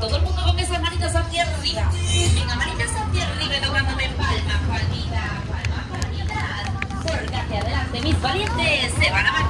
Todo el mundo con esas manitas hacia arriba. Venga, manitas hacia arriba y tocándome palmas, palmita, palmas, palmitas. Porque hacia adelante, mis valientes, se van a marchar.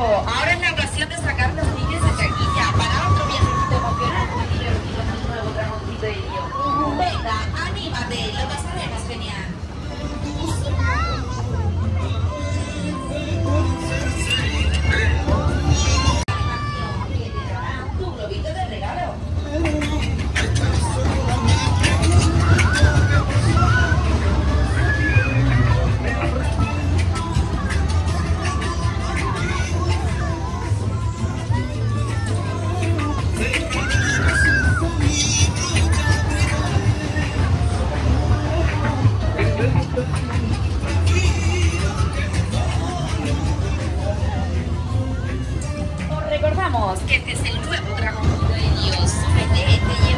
Ahora es la ocasión de sacar que este es el nuevo dragoncito de Dios. Súbete, te